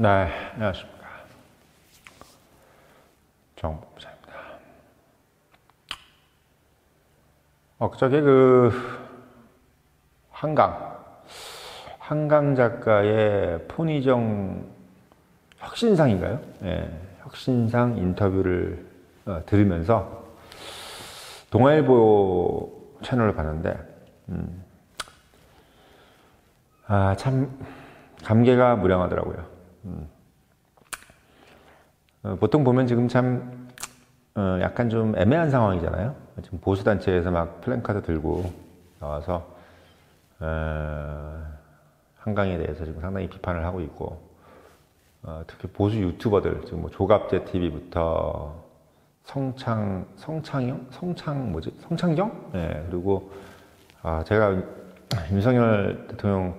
네, 안녕하십니까. 정부장입니다. 어, 저게 그, 한강. 한강 작가의 폰이정 혁신상인가요? 예, 혁신상 인터뷰를 어, 들으면서 동아일보 채널을 봤는데, 음, 아, 참, 감개가 무량하더라고요. 음. 어, 보통 보면 지금 참 어, 약간 좀 애매한 상황이잖아요. 지금 보수 단체에서 막 플랜카드 들고 나와서 어, 한강에 대해서 지금 상당히 비판을 하고 있고 어, 특히 보수 유튜버들 지금 뭐 조갑재 TV부터 성창 성창영 성창 뭐지 성창경 네, 그리고 아 제가 윤석열 대통령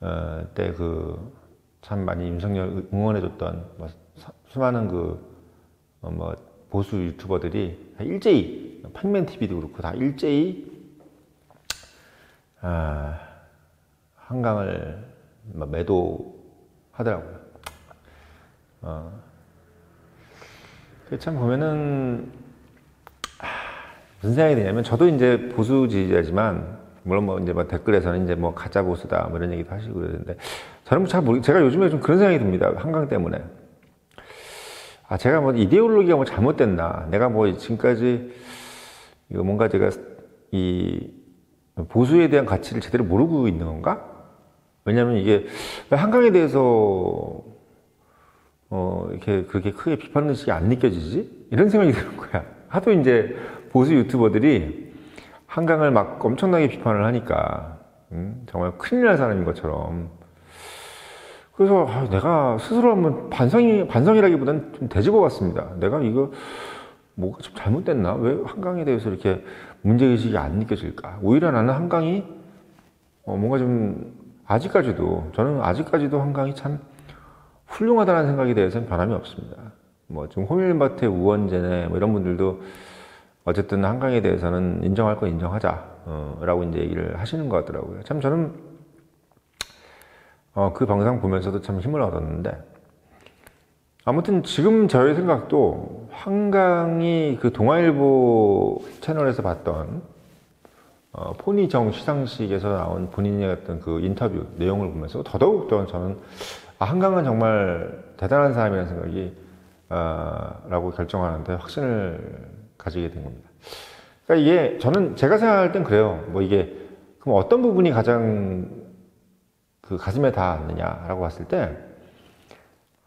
어, 때그 참 많이 윤석열 응원해줬던 뭐 수많은 그 뭐 보수 유튜버들이 일제히 팩맨 TV도 그렇고 다 일제히 아, 한강을 매도하더라고요. 어. 참 보면은 무슨 생각이 드냐면 저도 이제 보수 지지자지만 물론 뭐 이제 뭐 댓글에서는 이제 뭐 가짜 보수다 뭐 이런 얘기도 하시고 그러는데 저는 잘 모르, 제가 요즘에 좀 그런 생각이 듭니다. 한강 때문에. 아, 제가 뭐 이데올로기가 뭐 잘못됐나. 내가 뭐 지금까지 이거 뭔가 제가 이 보수에 대한 가치를 제대로 모르고 있는 건가? 왜냐면 이게 한강에 대해서 어, 이렇게 그렇게 크게 비판 의식이 안 느껴지지? 이런 생각이 드는 거야. 하도 이제 보수 유튜버들이 한강을 막 엄청나게 비판을 하니까, 음, 정말 큰일 날 사람인 것처럼. 그래서 아, 내가 스스로 한번 반성이, 반성이라기보다는 좀 되짚어 봤습니다. 내가 이거 뭐가 좀 잘못됐나? 왜 한강에 대해서 이렇게 문제의식이 안 느껴질까? 오히려 나는 한강이 어, 뭔가 좀 아직까지도, 저는 아직까지도 한강이 참 훌륭하다는 생각에 대해서는 변함이 없습니다. 뭐 지금 호밀밭의 우원재네 뭐 이런 분들도 어쨌든 한강에 대해서는 인정할 거 인정하자라고 이제 얘기를 하시는 것 같더라고요. 참 저는 어, 그 방송 보면서도 참 힘을 얻었는데 아무튼 지금 저의 생각도 한강이 그 동아일보 채널에서 봤던 어, 포니정 시상식에서 나온 본인의 어떤 그 인터뷰 내용을 보면서 더더욱 더 저는 아, 한강은 정말 대단한 사람이라는 생각이 어, 라고 결정하는데 확신을 가지게 된 겁니다. 그러니까 이게 저는 제가 생각할 땐 그래요. 뭐 이게 그럼 어떤 부분이 가장 그 가슴에 닿았느냐라고 봤을 때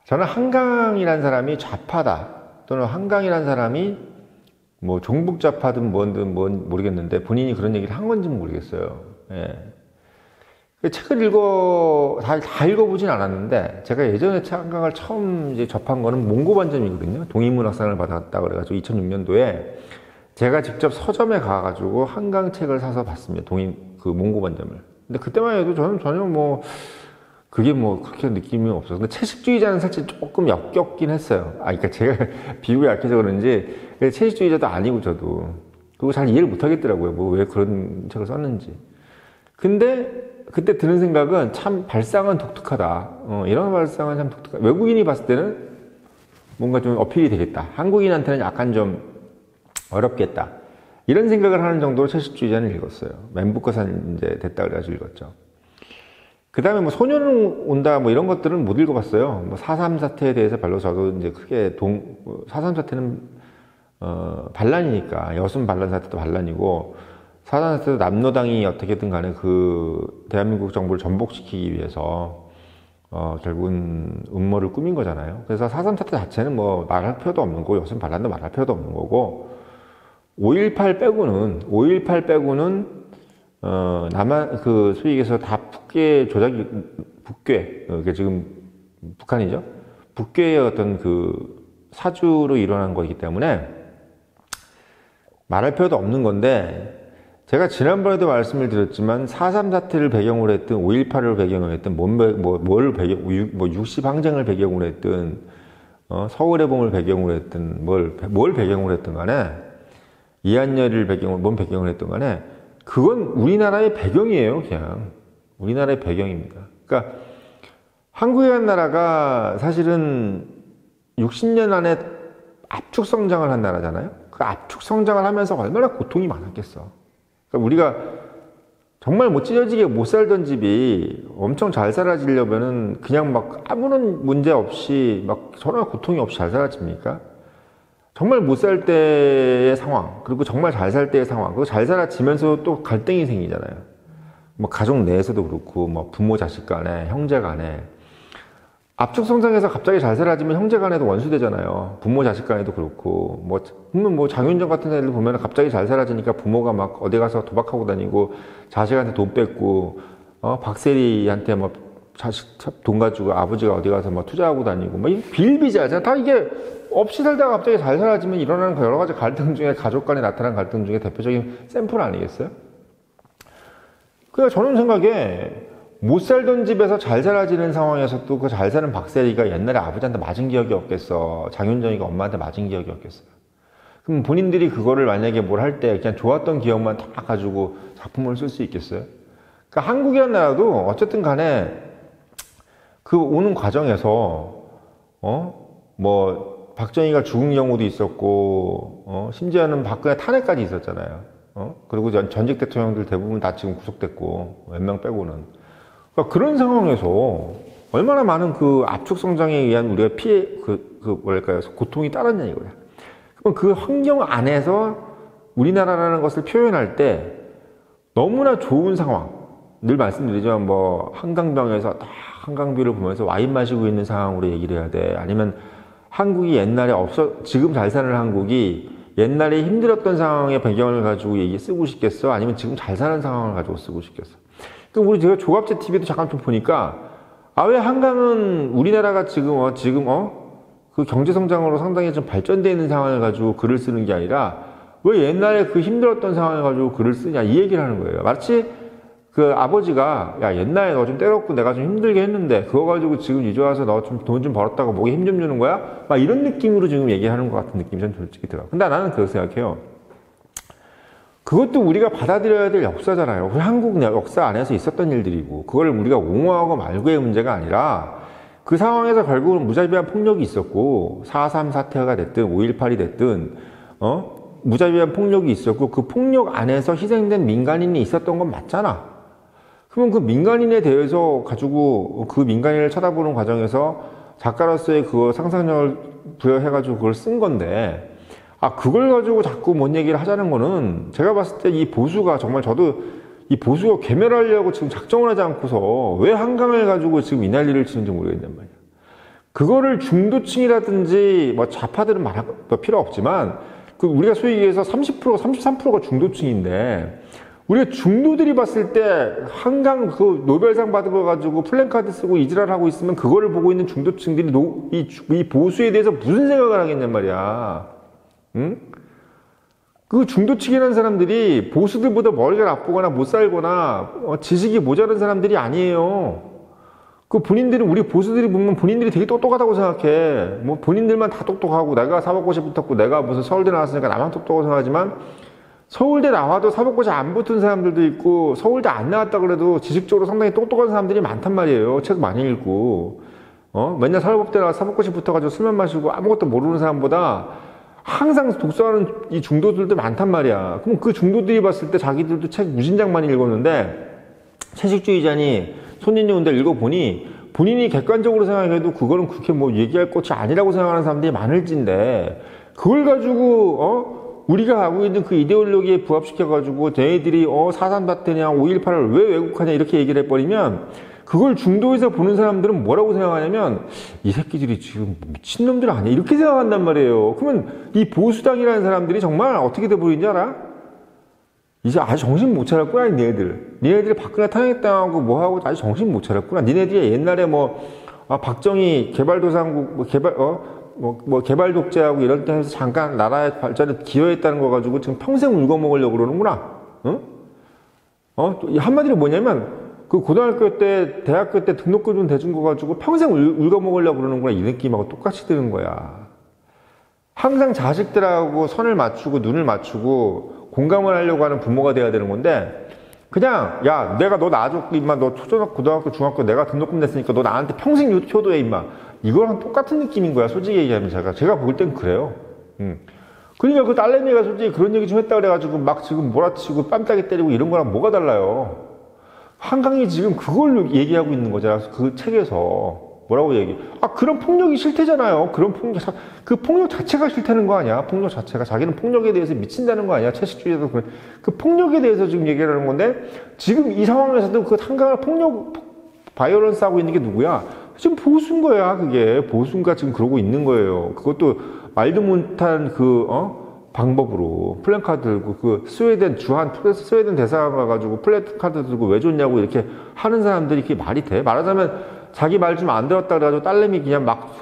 저는 한강이라는 사람이 좌파다 또는 한강이라는 사람이 뭐 종북 좌파든 뭐든 뭔 모르겠는데 본인이 그런 얘기를 한 건지는 모르겠어요. 예. 그 책을 읽어 다, 다 읽어보진 않았는데 제가 예전에 한강을 처음 이제 접한 거는 몽고 반점이거든요. 동인문학상을 받았다 그래가지고 2006년도에 제가 직접 서점에 가가지고 한강 책을 사서 봤습니다. 동인 그 몽고 반점을. 근데 그때만 해도 저는 전혀 뭐 그게 뭐 그렇게 느낌이 없어서 근데 채식주의자는 사실 조금 역겹긴 했어요. 아, 그러니까 제가 비유가 약해서 그런지 채식주의자도 아니고 저도 그거 잘 이해를 못 하겠더라고요. 뭐 왜 그런 책을 썼는지. 근데 그때 드는 생각은 참 발상은 독특하다. 어, 이런 발상은 참 독특하다. 외국인이 봤을 때는 뭔가 좀 어필이 되겠다. 한국인한테는 약간 좀 어렵겠다. 이런 생각을 하는 정도로 채식주의자는 읽었어요. 멘부커산 이제 됐다 그래가지고 읽었죠. 그 다음에 뭐 소년은 온다 뭐 이런 것들은 못 읽어봤어요. 뭐4.3 사태에 대해서 별로 저도 이제 크게 동, 4.3 사태는 어, 반란이니까 여순 반란 사태도 반란이고 사단에서 남노당이 어떻게든 간에 그 대한민국 정부를 전복시키기 위해서 어, 결국은 음모를 꾸민 거잖아요. 그래서 사삼 사태 자체는 뭐 말할 필요도 없는 거고 요즘 반란도 말할 필요도 없는 거고 5.18 빼고는 5.18 빼고는 어, 남한 그 소위 얘기해서 다 북괴 조작이 북괴 어, 이게 지금 북한이죠. 북괴의 어떤 그 사주로 일어난 거기 때문에 말할 필요도 없는 건데 제가 지난번에도 말씀을 드렸지만 4.3 사태를 배경으로 했든 5.18을 배경으로 했든 뭘, 뭐, 뭘 배경, 뭐 60 항쟁을 배경으로 했든 어, 서울의 봄을 배경으로 했든 뭘, 뭘 배경으로 했든 간에 이한열을 배경으로, 뭔 배경으로 했든 간에 그건 우리나라의 배경이에요, 그냥. 우리나라의 배경입니다. 그러니까 한국이라는 나라가 사실은 60년 안에 압축 성장을 한 나라잖아요. 그 압축 성장을 하면서 얼마나 고통이 많았겠어. 그러니까 우리가 정말 뭐 찢어지게 못 살던 집이 엄청 잘 살아지려면은 그냥 막 아무런 문제 없이 막 전혀 고통이 없이 잘 살아집니까? 정말 못 살 때의 상황, 그리고 정말 잘 살 때의 상황, 그리고 잘 살아지면서 또 갈등이 생기잖아요. 뭐 가족 내에서도 그렇고, 뭐 부모 자식 간에, 형제 간에. 압축 성장해서 갑자기 잘 살아지면 형제 간에도 원수되잖아요. 부모 자식 간에도 그렇고, 뭐, 그러면 뭐 장윤정 같은 애들 보면 갑자기 잘 살아지니까 부모가 막 어디 가서 도박하고 다니고, 자식한테 돈 뺏고, 어, 박세리한테 뭐 자식 돈 가지고 아버지가 어디 가서 뭐 투자하고 다니고, 뭐 비일비재하잖아. 다 이게 없이 살다가 갑자기 잘 살아지면 일어나는 여러 가지 갈등 중에 가족 간에 나타난 갈등 중에 대표적인 샘플 아니겠어요? 그러니까 저는 생각에 못 살던 집에서 잘 살아지는 상황에서 또 그 잘 사는 박세리가 옛날에 아버지한테 맞은 기억이 없겠어. 장윤정이가 엄마한테 맞은 기억이 없겠어. 그럼 본인들이 그거를 만약에 뭘 할 때 그냥 좋았던 기억만 다 가지고 작품을 쓸 수 있겠어요? 그러니까 한국이라는 나라도 어쨌든 간에 그 오는 과정에서 어 뭐 박정희가 죽은 경우도 있었고 어 심지어는 박근혜 탄핵까지 있었잖아요. 어 그리고 전, 전직 대통령들 대부분 다 지금 구속됐고 몇 명 빼고는 그러니까 그런 상황에서 얼마나 많은 그 압축 성장에 의한 우리가 피해 그, 그 뭐랄까요 고통이 따랐냐 이거야. 그럼 그 환경 안에서 우리나라라는 것을 표현할 때 너무나 좋은 상황. 늘 말씀드리지만 뭐 한강병에서 딱 한강뷰를 보면서 와인 마시고 있는 상황으로 얘기를 해야 돼. 아니면 한국이 옛날에 없어 지금 잘 사는 한국이 옛날에 힘들었던 상황의 배경을 가지고 얘기 쓰고 싶겠어? 아니면 지금 잘 사는 상황을 가지고 쓰고 싶겠어? 그 우리 제가 조갑제 TV도 잠깐 좀 보니까 아 왜 한강은 우리나라가 지금 어 지금 어 그 경제 성장으로 상당히 좀 발전되어 있는 상황을 가지고 글을 쓰는 게 아니라 왜 옛날에 그 힘들었던 상황을 가지고 글을 쓰냐 이 얘기를 하는 거예요. 마치 그 아버지가 야 옛날에 너 좀 때렸고 내가 좀 힘들게 했는데 그거 가지고 지금 이제 와서 너 좀 돈 좀 벌었다고 목에 힘 좀 주는 거야? 막 이런 느낌으로 지금 얘기하는 것 같은 느낌이 좀 솔직히 들어. 근데 나는 그렇게 생각해요. 그것도 우리가 받아들여야 될 역사잖아요. 한국 역사 안에서 있었던 일들이고, 그걸 우리가 옹호하고 말고의 문제가 아니라, 그 상황에서 결국은 무자비한 폭력이 있었고, 4.3 사태가 됐든, 5.18이 됐든, 어? 무자비한 폭력이 있었고, 그 폭력 안에서 희생된 민간인이 있었던 건 맞잖아. 그러면 그 민간인에 대해서 가지고, 그 민간인을 쳐다보는 과정에서 작가로서의 그 상상력을 부여해가지고 그걸 쓴 건데, 아, 그걸 가지고 자꾸 뭔 얘기를 하자는 거는 제가 봤을 때 이 보수가 정말 저도 이 보수가 괴멸하려고 지금 작정을 하지 않고서 왜 한강을 가지고 지금 이 난리를 치는지 모르겠단 말이야. 그거를 중도층이라든지 뭐 좌파들은 말할 거 필요 없지만 그 우리가 소위 얘기해서 30% 33%가 중도층인데 우리가 중도들이 봤을 때 한강 그 노벨상 받은 거 가지고 플랜카드 쓰고 이지랄 하고 있으면 그거를 보고 있는 중도층들이 노, 이, 이 보수에 대해서 무슨 생각을 하겠냔 말이야. 응? 그 중도층이라는 사람들이 보수들보다 머리가 나쁘거나 못 살거나 어, 지식이 모자란 사람들이 아니에요. 그 본인들은 우리 보수들이 보면 본인들이 되게 똑똑하다고 생각해. 뭐 본인들만 다 똑똑하고 내가 사법고시 붙었고 내가 무슨 서울대 나왔으니까 나만 똑똑하고 생각하지만 서울대 나와도 사법고시 안 붙은 사람들도 있고 서울대 안 나왔다 그래도 지식적으로 상당히 똑똑한 사람들이 많단 말이에요. 책 많이 읽고 어 맨날 사법대 나와 사법고시 붙어가지고 술만 마시고 아무것도 모르는 사람보다 항상 독서하는 이 중도들도 많단 말이야. 그럼 그 중도들이 봤을 때 자기들도 책 무진장 많이 읽었는데 채식주의자니 손님용들 읽어보니 본인이 객관적으로 생각해도 그거는 그렇게 뭐 얘기할 것이 아니라고 생각하는 사람들이 많을진데 그걸 가지고 어 우리가 하고 있는 그 이데올로기에 부합시켜가지고 너희들이 어 바트냐 5.18을 왜 왜곡하냐 이렇게 얘기를 해버리면 그걸 중도에서 보는 사람들은 뭐라고 생각하냐면 이 새끼들이 지금 미친놈들 아니야 이렇게 생각한단 말이에요 그러면 이 보수당이라는 사람들이 정말 어떻게 돼버린지 알아? 이제 아주 정신 못 차렸구나 니네들 니네들이 박근혜 탄핵당하고 뭐하고 아주 정신 못 차렸구나 니네들이 옛날에 뭐 아, 박정희 개발도상국 뭐 개발 어? 뭐, 뭐 개발 독재하고 때 해서 잠깐 나라의 발전에 기여했다는 거 가지고 지금 평생 울고 먹으려고 그러는구나 응? 어? 한마디로 뭐냐면 그 고등학교 때, 대학교 때 등록금 좀 대준 거 가지고 평생 울, 고 먹으려고 그러는구나. 이 느낌하고 똑같이 드는 거야. 항상 자식들하고 선을 맞추고 눈을 맞추고 공감을 하려고 하는 부모가 돼야 되는 건데 그냥 야 내가 너 놔줬고 임마 너 초등학교 고등학교 중학교 내가 등록금 냈으니까 너 나한테 평생 효도해 임마 이거랑 똑같은 느낌인 거야 솔직히 얘기하면 제가 제가 볼 땐 그래요 음. 그러니까 그 딸내미가 솔직히 그런 얘기 좀 했다 그래가지고 막 지금 몰아치고 뺨따기 때리고 이런 거랑 뭐가 달라요 한강이 지금 그걸 얘기하고 있는 거잖아 그 책에서 뭐라고 얘기? 아 그런 폭력이 싫대잖아요. 그런 폭력, 그 폭력 자체가 싫다는 거 아니야? 폭력 자체가 자기는 폭력에 대해서 미친다는 거 아니야? 채식주의에서 그, 그 폭력에 대해서 지금 얘기를 하는 건데 지금 이 상황에서도 그 한강을 폭력 바이오런스 하고 있는 게 누구야? 지금 보수인 거야. 그게 보수인가 지금 그러고 있는 거예요. 그것도 말도 못한 그 어? 방법으로 플랜카드 들고 그 스웨덴 주한 스웨덴 대사관 가가지고 플랜카드 들고 왜 줬냐고 이렇게 하는 사람들이 이렇게 말이 돼? 말하자면 자기 말 좀 안 들었다 그래가지고 딸내미 그냥 막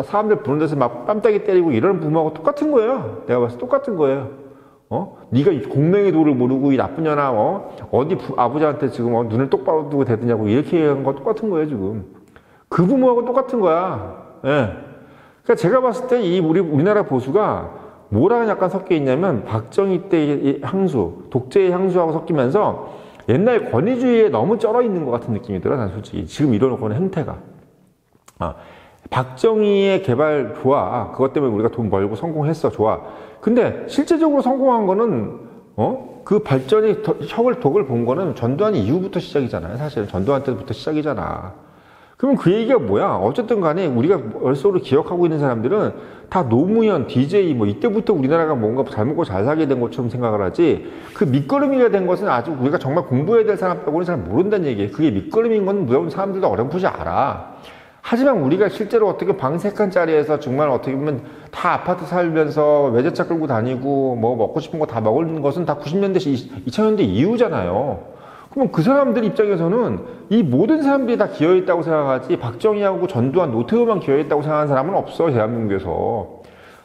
사람들 부른 데서 막 뺨따기 때리고 이러는 부모하고 똑같은 거예요. 내가 봤을 때 똑같은 거예요. 어? 네가 공경의 도를 모르고 이 나쁜 년아 어? 어디 부, 아버지한테 지금 어? 눈을 똑바로 뜨고 대드냐고 이렇게 얘기한 거 똑같은 거예요 지금. 그 부모하고 똑같은 거야. 예. 그러니까 제가 봤을 때 이 우리 우리나라 보수가 뭐랑 약간 섞여 있냐면 박정희 때의 향수, 독재의 향수하고 섞이면서 옛날 권위주의에 너무 쩔어 있는 것 같은 느낌이 들어, 난 솔직히. 지금 이러놓고 는 행태가. 아, 박정희의 개발 좋아. 그것 때문에 우리가 돈 벌고 성공했어. 좋아. 근데 실제적으로 성공한 거는, 어? 그 발전이 혁을, 독을 본 거는 전두환 이후부터 시작이잖아요. 사실 전두환 때부터 시작이잖아. 그러면 그 얘기가 뭐야? 어쨌든 간에 우리가 머릿속으로 기억하고 있는 사람들은 다 노무현, DJ 뭐 이때부터 우리나라가 뭔가 잘 먹고 잘 살게 된 것처럼 생각을 하지 그 밑거름이가 된 것은 아주 우리가 정말 공부해야 될 사람 빼고는 잘 모른다는 얘기예요. 그게 밑거름인 건 무슨 사람들도 어렴풋이 알아. 하지만 우리가 실제로 어떻게 방 세 칸 짜리에서 정말 어떻게 보면 다 아파트 살면서 외제차 끌고 다니고 뭐 먹고 싶은 거 다 먹는 것은 다 90년대, 2000년대 이후잖아요. 그럼 그 사람들 입장에서는 이 모든 사람들이 다 기여했다고 생각하지 박정희하고 전두환, 노태우만 기여했다고 생각하는 사람은 없어 대한민국에서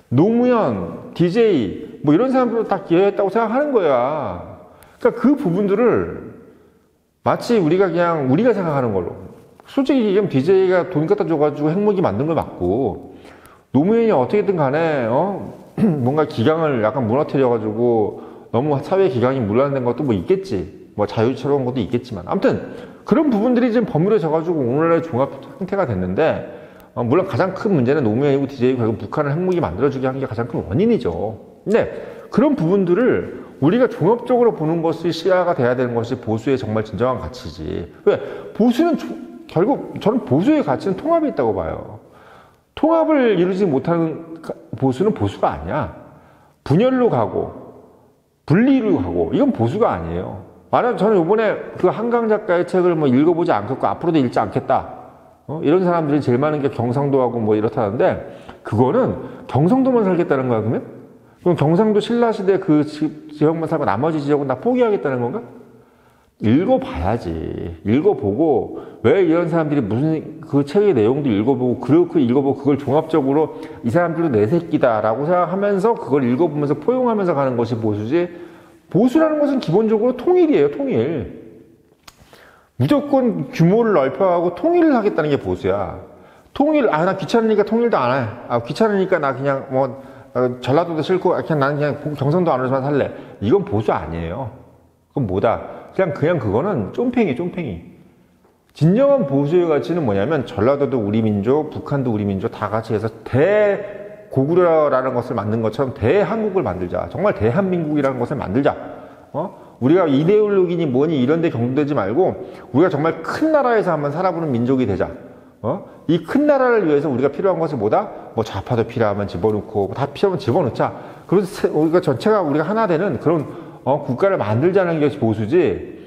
노무현, DJ 뭐 이런 사람들도 다 기여했다고 생각하는 거야. 그러니까 그 부분들을 마치 우리가 그냥 우리가 생각하는 걸로 솔직히 얘기하면 DJ가 돈 갖다 줘가지고 핵무기 만든 걸 맞고 노무현이 어떻게든 간에 어? 뭔가 기강을 약간 무너뜨려가지고 너무 사회 기강이 물란된 것도 뭐 있겠지. 뭐 자유스러운 것도 있겠지만 아무튼 그런 부분들이 지금 버무려져가지고 오늘날의 종합 형태가 됐는데 어, 물론 가장 큰 문제는 노무현이고 DJ 결국 북한을 핵무기 만들어주게 한 게 가장 큰 원인이죠. 근데 그런 부분들을 우리가 종합적으로 보는 것이 시야가 돼야 되는 것이 보수의 정말 진정한 가치지. 왜 보수는 조, 결국 저는 보수의 가치는 통합이 있다고 봐요. 통합을 이루지 못하는 보수는 보수가 아니야. 분열로 가고 분리로 가고 이건 보수가 아니에요. 만약 저는 이번에 그 한강 작가의 책을 뭐 읽어보지 않겠고 앞으로도 읽지 않겠다. 어? 이런 사람들이 제일 많은 게 경상도하고 뭐 이렇다는데 그거는 경상도만 살겠다는 거야 그러면? 그럼 경상도 신라시대 그 지역만 살고 나머지 지역은 다 포기하겠다는 건가? 읽어봐야지. 읽어보고 왜 이런 사람들이 무슨 그 책의 내용도 읽어보고 그렇게 읽어보고 그걸 종합적으로 이 사람들도 내 새끼다라고 생각하면서 그걸 읽어보면서 포용하면서 가는 것이 보수지 보수라는 것은 기본적으로 통일이에요, 통일. 무조건 규모를 넓혀가고 통일을 하겠다는 게 보수야. 통일, 아, 나 귀찮으니까 통일도 안 해. 아, 귀찮으니까 나 그냥 뭐, 어, 전라도도 싫고, 그냥 나는 그냥 경상도 안으로만 살래. 이건 보수 아니에요. 그건 뭐다. 그냥, 그냥 그거는 쫌팽이, 쫌팽이. 진정한 보수의 가치는 뭐냐면, 전라도도 우리 민족, 북한도 우리 민족 다 같이 해서 대, 고구려라는 것을 만든 것처럼 대한국을 만들자. 정말 대한민국이라는 것을 만들자. 어? 우리가 이데올로기니 뭐니 이런 데 경도되지 말고 우리가 정말 큰 나라에서 한번 살아보는 민족이 되자. 어? 이 큰 나라를 위해서 우리가 필요한 것을 뭐다? 뭐 좌파도 필요하면 집어넣고 다 필요하면 집어넣자. 그래서 우리가 전체가 우리가 하나 되는 그런 어, 국가를 만들자는 게 보수지.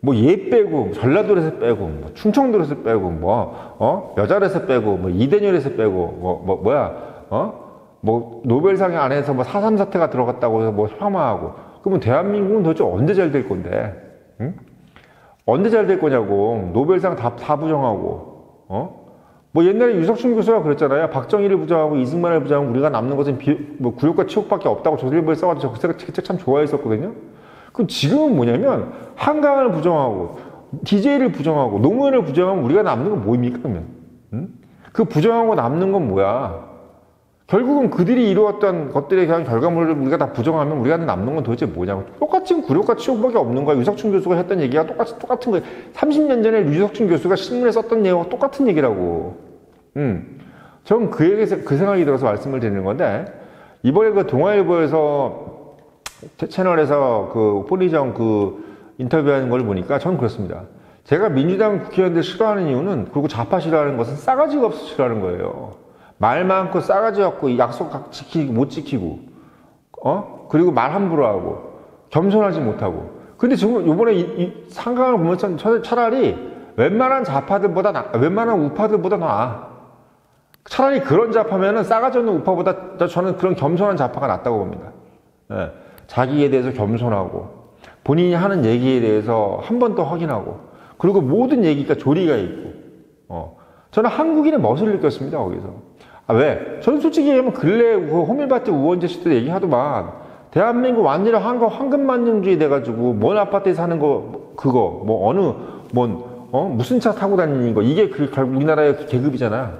뭐 얘 빼고 전라도에서 빼고 뭐 충청도에서 빼고 뭐 어? 여자에서 빼고 뭐 이대녀에서 빼고 뭐, 뭐 뭐야 어? 뭐 노벨상에 안에서 뭐4.3 사태가 들어갔다고 해서 뭐 폄하하고. 그러면 대한민국은 도대체 언제 잘 될 건데? 응? 언제 잘 될 거냐고. 노벨상 다, 다 부정하고. 어? 뭐 옛날에 유석춘 교수가 그랬잖아요. 박정희를 부정하고 이승만을 부정하고 우리가 남는 것은 비, 뭐 구욕과 치욕밖에 없다고 조선일보에 써가지고 저책참 좋아했었거든요. 그럼 지금은 뭐냐면 한강을 부정하고 DJ를 부정하고 노무현을 부정하면 우리가 남는 건 뭐입니까 그러면? 응? 그 부정하고 남는 건 뭐야 결국은 그들이 이루었던 것들에 대한 결과물을 우리가 다 부정하면 우리가 남는 건 도대체 뭐냐고. 똑같이 굴욕과 치욕밖에 없는 거야. 유석춘 교수가 했던 얘기가 똑같이 똑같은 거예요. 30년 전에 유석춘 교수가 신문에 썼던 얘기와 똑같은 얘기라고. 음. 전그 얘기에서 그 생각이 들어서 말씀을 드리는 건데, 이번에 그 동아일보에서 채널에서 그 포리정 그 인터뷰하는 걸 보니까 저는 그렇습니다. 제가 민주당 국회의원들 싫어하는 이유는 그리고 좌파 싫어하는 것은 싸가지가 없어 싫어하는 거예요. 말 많고 싸가지 없고 약속 지키고 못 지키고 어? 그리고 말 함부로 하고 겸손하지 못하고. 근데 지금 요번에 이, 이 상강을 보면 차라리 웬만한 좌파들보다 나, 웬만한 우파들보다 나아 차라리 그런 좌파면은 싸가지 없는 우파보다 저는 그런 겸손한 좌파가 낫다고 봅니다. 예, 자기에 대해서 겸손하고 본인이 하는 얘기에 대해서 한 번 더 확인하고 그리고 모든 얘기가 조리가 있고 어. 저는 한국인의 멋을 느꼈습니다 거기서 아, 왜? 저는 솔직히 얘기하면 근래 그 호밀밭에 우원재 씨도 얘기하더만 대한민국 완전히 황금, 황금만년주의 돼가지고 먼 아파트에 사는 거 그거 뭐 어느 뭔 어? 무슨 차 타고 다니는 거 이게 그 결국 우리나라의 계급이잖아.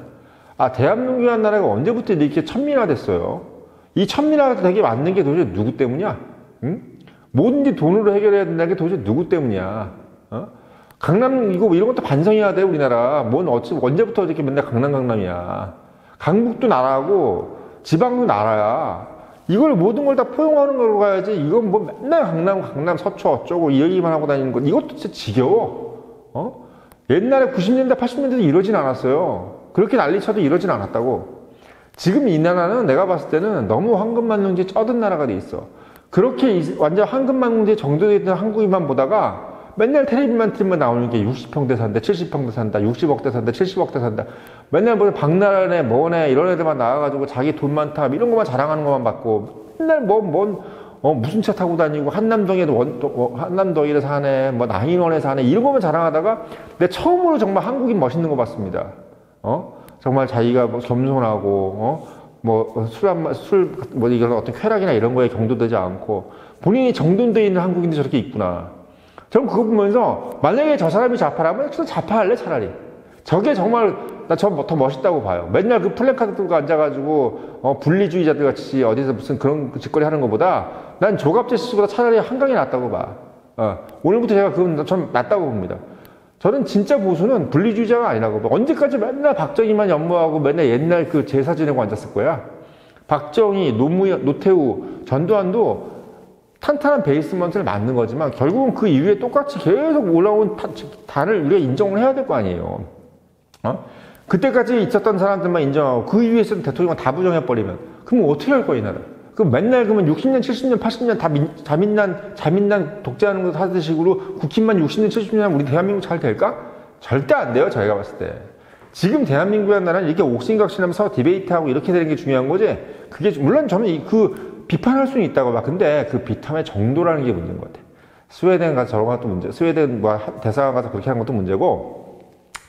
아 대한민국이라는 나라가 언제부터 이렇게 천민화 됐어요? 이 천민화가 되게 맞는 게 도대체 누구 때문이야? 응? 뭐든지 돈으로 해결해야 된다는 게 도대체 누구 때문이야? 어? 강남 이거 이런 것도 반성해야 돼 우리나라. 뭔 어찌 언제부터 이렇게 맨날 강남 강남이야? 강북도 나라고 지방도 나라야. 이걸 모든 걸 다 포용하는 걸로 가야지. 이건 뭐 맨날 강남, 강남, 서초 어쩌고 이 얘기만 하고 다니는 건 이것도 진짜 지겨워. 어? 옛날에 90년대, 80년대도 이러진 않았어요. 그렇게 난리 쳐도 이러진 않았다고. 지금 이 나라는 내가 봤을 때는 너무 황금만능제 쩌든 나라가 돼 있어. 그렇게 완전 황금만능제 정도되어 있는 한국인만 보다가 맨날 텔레비만 틀면 나오는 게 60평대 산다, 70평대 산다, 60억대 산다, 70억대 산다. 맨날 뭐 박나라네, 뭐네 이런 애들만 나와가지고 자기 돈 많다 이런 것만 자랑하는 것만 받고 맨날 뭐, 뭔, 어, 무슨 차 타고 다니고 한남동에도 원, 어, 한남동에 사네, 뭐 나인원에 사네 이런 것만 자랑하다가 내 처음으로 정말 한국인 멋있는 거 봤습니다. 어? 정말 자기가 뭐 겸손하고, 어? 뭐, 술, 한, 술, 뭐, 이런 어떤 쾌락이나 이런 거에 경도되지 않고, 본인이 정돈되어 있는 한국인도 저렇게 있구나. 저는 그거 보면서 만약에 저 사람이 자파라면 저 자파할래 차라리. 저게 정말 나 저 더 멋있다고 봐요. 맨날 그 플래카드 들고 앉아가지고 어, 분리주의자들 같이 어디서 무슨 그런 짓거리 하는 것보다 난 조갑재 씨보다 차라리 한강이 낫다고 봐. 어, 오늘부터 제가 그건 좀 낫다고 봅니다. 저는 진짜 보수는 분리주의자가 아니라고 봐. 언제까지 맨날 박정희만 연모하고 맨날 옛날 그 제사 지내고 앉았을 거야. 박정희, 노무현, 노태우, 전두환도 탄탄한 베이스먼트를 만든 거지만 결국은 그 이후에 똑같이 계속 올라온 단을 우리가 인정을 해야 될 거 아니에요. 어? 그때까지 있었던 사람들만 인정하고 그 이후에 있었던 대통령을 다 부정해버리면 그럼 어떻게 할 거야 이 나라? 그럼 맨날 그러면 60년, 70년, 80년 다 민, 자민난, 자민난 독재하는 거 하듯이 식으로 국힘만 60년, 70년 우리 대한민국 잘 될까? 절대 안 돼요 저희가 봤을 때. 지금 대한민국이라는 나라는 이렇게 옥신각신하면서 디베이트하고 이렇게 되는 게 중요한 거지. 그게 물론 저는 그 비판할 수는 있다고 봐. 근데 그 비판의 정도라는 게 문제인 것 같아. 스웨덴 가서 저런 것도 문제, 스웨덴 뭐 대사관 가서 그렇게 하는 것도 문제고,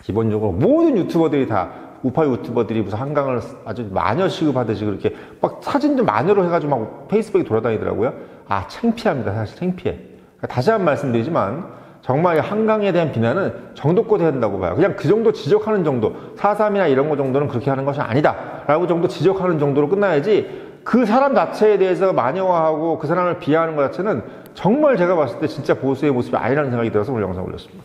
기본적으로 모든 유튜버들이 다 우파 유튜버들이 무슨 한강을 아주 마녀 취급하듯이 그렇게 막 사진도 마녀로 해가지고 막 페이스북에 돌아다니더라고요. 아, 창피합니다. 사실 창피해. 그러니까 다시 한 번 말씀드리지만, 정말 한강에 대한 비난은 정도껏 해야 된다고 봐요. 그냥 그 정도 지적하는 정도, 4.3이나 이런 거 정도는 그렇게 하는 것이 아니다. 라고 정도 지적하는 정도로 끝나야지, 그 사람 자체에 대해서 마녀화하고 그 사람을 비하하는 것 자체는 정말 제가 봤을 때 진짜 보수의 모습이 아니라는 생각이 들어서 오늘 영상 올렸습니다.